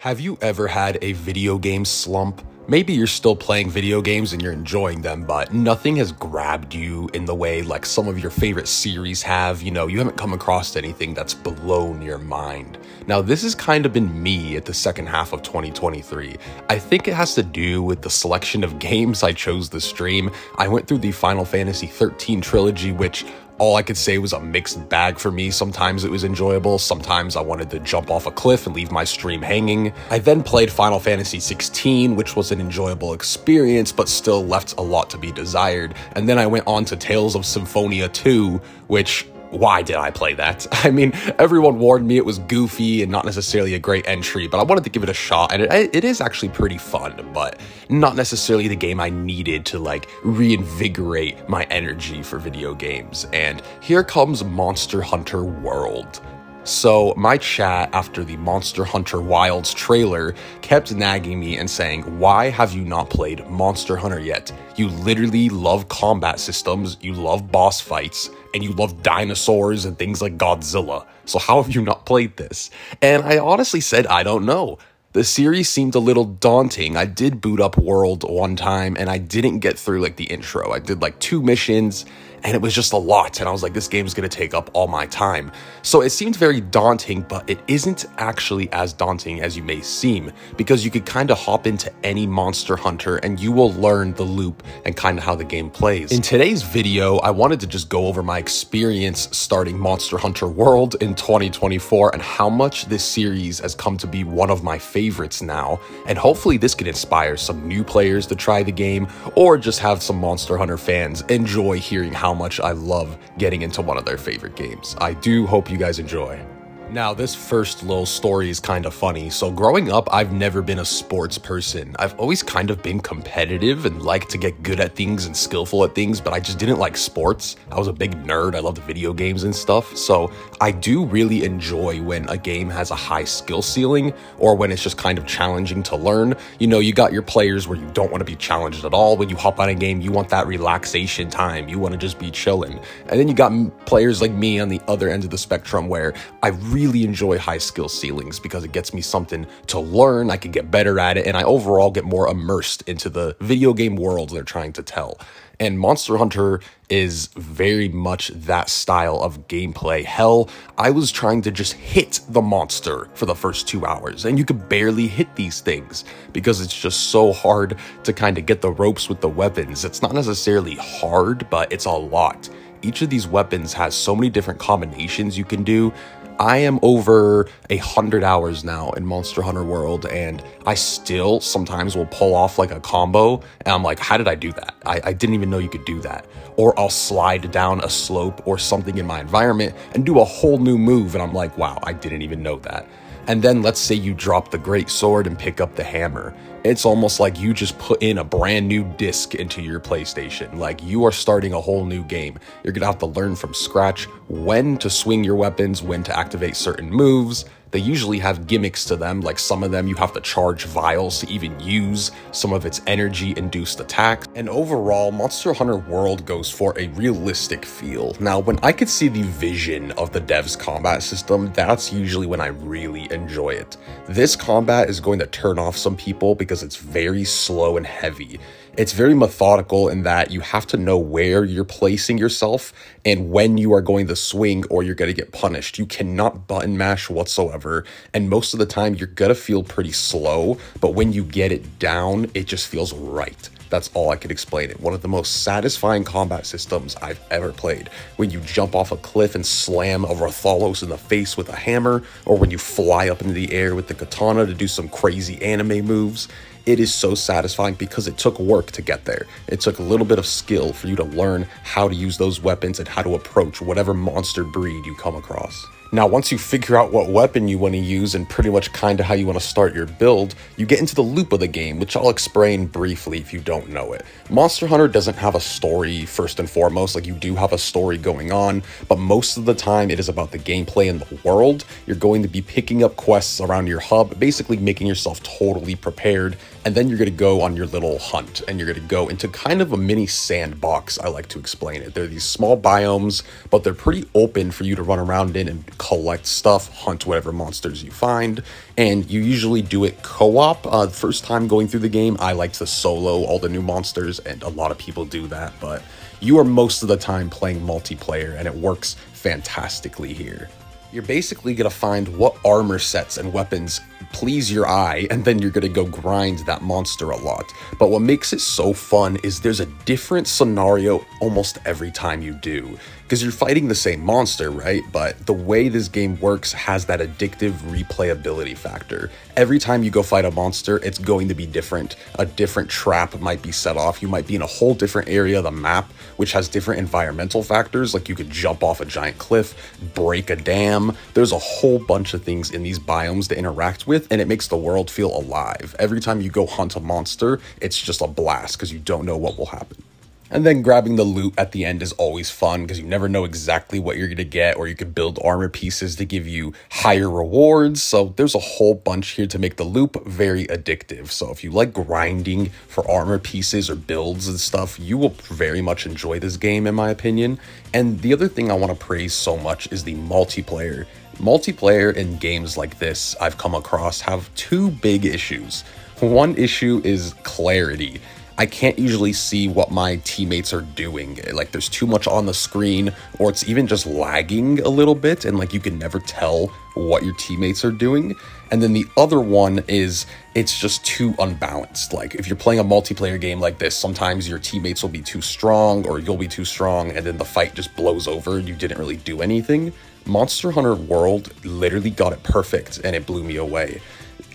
Have you ever had a video game slump? Maybe you're still playing video games and you're enjoying them, but nothing has grabbed you in the way like some of your favorite series have. You know, you haven't come across anything that's blown your mind. Now, this has kind of been me at the second half of 2023. I think it has to do with the selection of games I chose to stream. I went through the Final Fantasy 13 trilogy, which all I could say was a mixed bag for me. Sometimes it was enjoyable, sometimes I wanted to jump off a cliff and leave my stream hanging. I then played Final Fantasy XVI, which was an enjoyable experience, but still left a lot to be desired. And then I went on to Tales of Symphonia 2, which why did I play that? I mean, everyone warned me it was goofy and not necessarily a great entry, but I wanted to give it a shot, and it, it is actually pretty fun, but not necessarily the game I needed to like reinvigorate my energy for video games. And here comes Monster Hunter World. So, my chat after the Monster Hunter Wilds trailer kept nagging me and saying, Why have you not played Monster Hunter yet? You literally love combat systems, you love boss fights, and you love dinosaurs and things like Godzilla. So, how have you not played this? And I honestly said, I don't know. The series seemed a little daunting. I did boot up World one time and I didn't get through like the intro. I did like two missions and it was just a lot. And I was like, this game's gonna take up all my time. So it seemed very daunting, but it isn't actually as daunting as you may seem, because you could kind of hop into any monster hunter and you will learn the loop and kind of how the game plays. In today's video, I wanted to just go over my experience starting Monster Hunter World in 2024 and how much this series has come to be one of my favorites now. And hopefully this can inspire some new players to try the game or just have some Monster Hunter fans enjoy hearing how much I love getting into one of their favorite games. I do hope you guys enjoy. Now, this first little story is kind of funny. So, growing up, I've never been a sports person. I've always kind of been competitive and liked to get good at things and skillful at things, but I just didn't like sports. I was a big nerd. I loved video games and stuff. So, I do really enjoy when a game has a high skill ceiling or when it's just kind of challenging to learn. You know, you got your players where you don't want to be challenged at all. When you hop on a game, you want that relaxation time. You want to just be chilling. And then you got players like me on the other end of the spectrum where I really enjoy high skill ceilings because it gets me something to learn, I can get better at it, and I overall get more immersed into the video game world they're trying to tell. And Monster Hunter is very much that style of gameplay. Hell, I was trying to just hit the monster for the first two hours, and you could barely hit these things because it's just so hard to kind of get the ropes with the weapons. It's not necessarily hard, but it's a lot. Each of these weapons has so many different combinations you can do I am over a hundred hours now in Monster Hunter World, and I still sometimes will pull off like a combo, and I'm like, how did I do that? I, I, didn't even know you could do that. Or I'll slide down a slope or something in my environment and do a whole new move, and I'm like, wow, I didn't even know that. And then let's say you drop the great sword and pick up the hammer. It's almost like you just put in a brand new disc into your PlayStation. Like you are starting a whole new game. You're gonna have to learn from scratch when to swing your weapons, when to activate certain moves, they usually have gimmicks to them, like some of them you have to charge vials to even use some of its energy-induced attacks. And overall, Monster Hunter World goes for a realistic feel. Now, when I could see the vision of the dev's combat system, that's usually when I really enjoy it. This combat is going to turn off some people because it's very slow and heavy. It's very methodical in that you have to know where you're placing yourself and when you are going to swing or you're going to get punished. You cannot button mash whatsoever. And most of the time, you're going to feel pretty slow. But when you get it down, it just feels right. That's all I could explain it. One of the most satisfying combat systems I've ever played. When you jump off a cliff and slam a Rathalos in the face with a hammer, or when you fly up into the air with the katana to do some crazy anime moves it is so satisfying because it took work to get there. It took a little bit of skill for you to learn how to use those weapons and how to approach whatever monster breed you come across. Now, once you figure out what weapon you want to use and pretty much kind of how you want to start your build, you get into the loop of the game, which I'll explain briefly if you don't know it. Monster Hunter doesn't have a story first and foremost, like you do have a story going on, but most of the time it is about the gameplay in the world. You're going to be picking up quests around your hub, basically making yourself totally prepared and then you're going to go on your little hunt and you're going to go into kind of a mini sandbox i like to explain it. They're these small biomes but they're pretty open for you to run around in and collect stuff hunt whatever monsters you find and you usually do it co-op. Uh, first time going through the game i like to solo all the new monsters and a lot of people do that but you are most of the time playing multiplayer and it works fantastically here you're basically going to find what armor sets and weapons please your eye, and then you're gonna go grind that monster a lot. But what makes it so fun is there's a different scenario almost every time you do because you're fighting the same monster, right? But the way this game works has that addictive replayability factor. Every time you go fight a monster, it's going to be different. A different trap might be set off. You might be in a whole different area of the map, which has different environmental factors, like you could jump off a giant cliff, break a dam. There's a whole bunch of things in these biomes to interact with, and it makes the world feel alive. Every time you go hunt a monster, it's just a blast because you don't know what will happen. And then grabbing the loot at the end is always fun because you never know exactly what you're going to get, or you can build armor pieces to give you higher rewards. So there's a whole bunch here to make the loop very addictive. So if you like grinding for armor pieces or builds and stuff, you will very much enjoy this game, in my opinion. And the other thing I want to praise so much is the multiplayer. Multiplayer in games like this I've come across have two big issues. One issue is clarity. I can't usually see what my teammates are doing. Like there's too much on the screen or it's even just lagging a little bit and like you can never tell what your teammates are doing. And then the other one is it's just too unbalanced. Like if you're playing a multiplayer game like this, sometimes your teammates will be too strong or you'll be too strong and then the fight just blows over and you didn't really do anything. Monster Hunter World literally got it perfect and it blew me away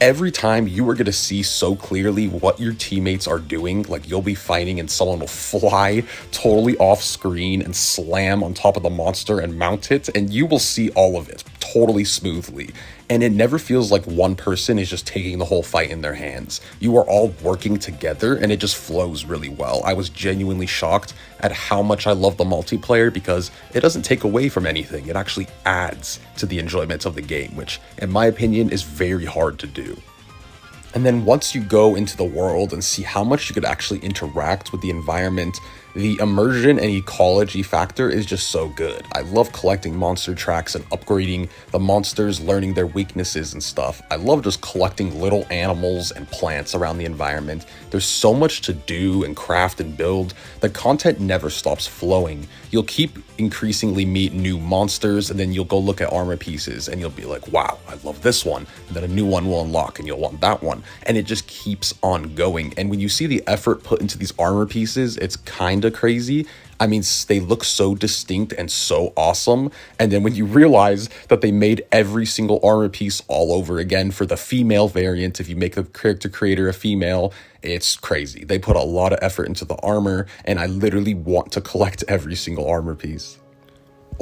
every time you are going to see so clearly what your teammates are doing. Like you'll be fighting and someone will fly totally off screen and slam on top of the monster and mount it, and you will see all of it totally smoothly and it never feels like one person is just taking the whole fight in their hands. You are all working together and it just flows really well. I was genuinely shocked at how much I love the multiplayer because it doesn't take away from anything. It actually adds to the enjoyment of the game, which in my opinion is very hard to do. And then once you go into the world and see how much you could actually interact with the environment the immersion and ecology factor is just so good. I love collecting monster tracks and upgrading the monsters, learning their weaknesses and stuff. I love just collecting little animals and plants around the environment. There's so much to do and craft and build. The content never stops flowing. You'll keep increasingly meet new monsters and then you'll go look at armor pieces and you'll be like, wow, I love this one. And then a new one will unlock and you'll want that one. And it just keeps on going. And when you see the effort put into these armor pieces, it's kind kind of crazy. I mean, they look so distinct and so awesome. And then when you realize that they made every single armor piece all over again for the female variant, if you make the character creator a female, it's crazy. They put a lot of effort into the armor, and I literally want to collect every single armor piece.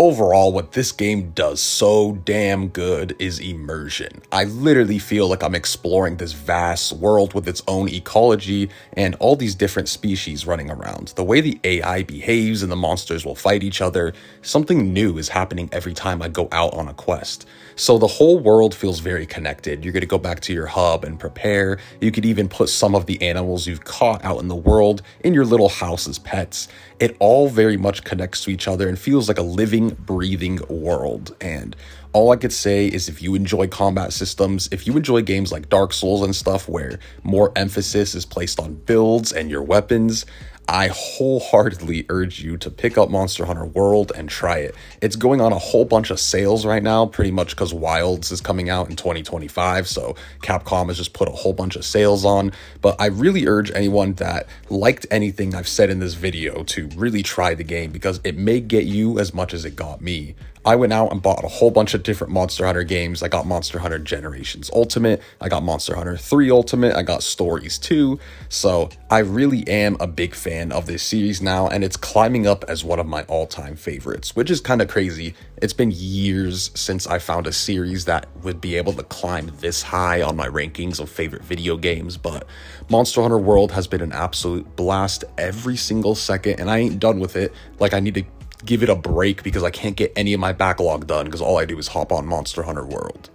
Overall, what this game does so damn good is immersion. I literally feel like I'm exploring this vast world with its own ecology and all these different species running around. The way the AI behaves and the monsters will fight each other, something new is happening every time I go out on a quest. So the whole world feels very connected. You're going to go back to your hub and prepare. You could even put some of the animals you've caught out in the world in your little house as pets. It all very much connects to each other and feels like a living, breathing world. And all I could say is if you enjoy combat systems, if you enjoy games like Dark Souls and stuff where more emphasis is placed on builds and your weapons, I wholeheartedly urge you to pick up Monster Hunter World and try it. It's going on a whole bunch of sales right now, pretty much because Wilds is coming out in 2025, so Capcom has just put a whole bunch of sales on. But I really urge anyone that liked anything I've said in this video to really try the game because it may get you as much as it got me. I went out and bought a whole bunch of different Monster Hunter games. I got Monster Hunter Generations Ultimate, I got Monster Hunter 3 Ultimate, I got Stories 2. So I really am a big fan of this series now, and it's climbing up as one of my all time favorites, which is kind of crazy. It's been years since I found a series that would be able to climb this high on my rankings of favorite video games, but Monster Hunter World has been an absolute blast every single second, and I ain't done with it. Like, I need to give it a break because I can't get any of my backlog done because all I do is hop on Monster Hunter World.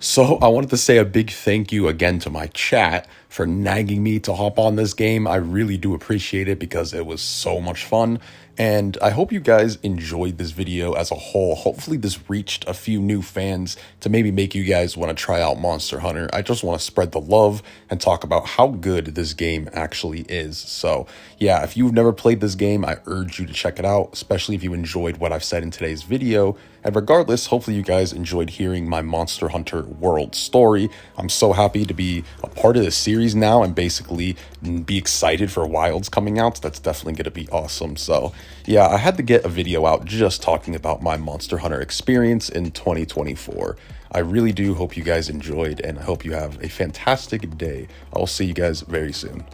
So I wanted to say a big thank you again to my chat for nagging me to hop on this game. I really do appreciate it because it was so much fun. And I hope you guys enjoyed this video as a whole. Hopefully this reached a few new fans to maybe make you guys want to try out Monster Hunter. I just want to spread the love and talk about how good this game actually is. So yeah, if you've never played this game, I urge you to check it out, especially if you enjoyed what I've said in today's video. And regardless, hopefully you guys enjoyed hearing my Monster Hunter world story. I'm so happy to be a part of this series now and basically be excited for Wilds coming out. So That's definitely going to be awesome. So yeah, I had to get a video out just talking about my Monster Hunter experience in 2024. I really do hope you guys enjoyed and I hope you have a fantastic day. I'll see you guys very soon.